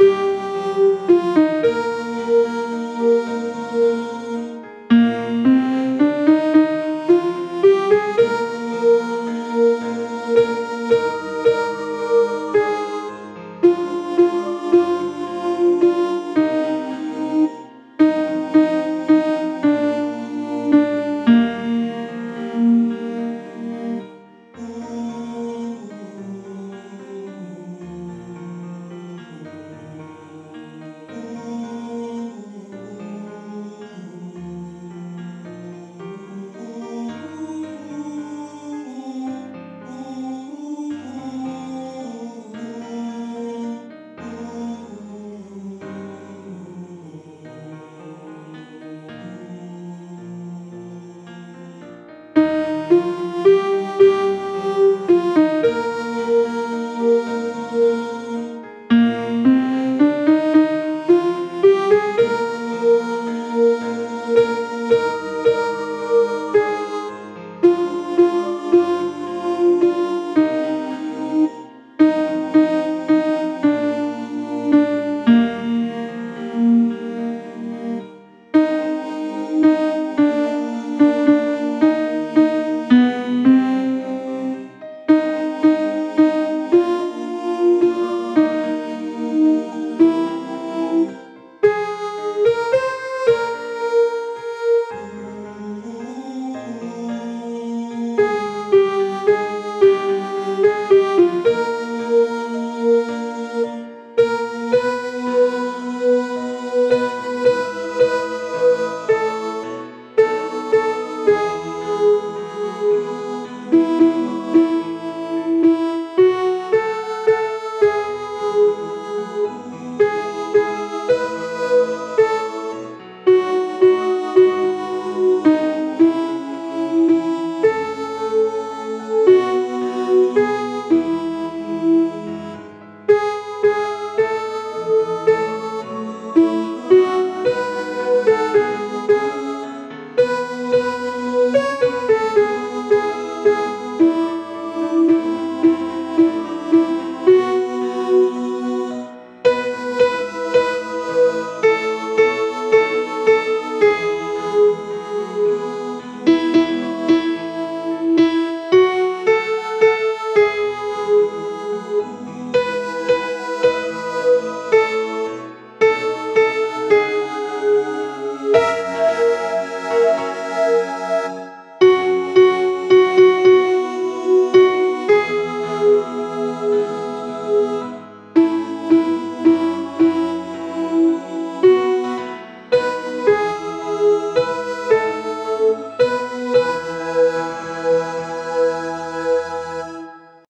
you.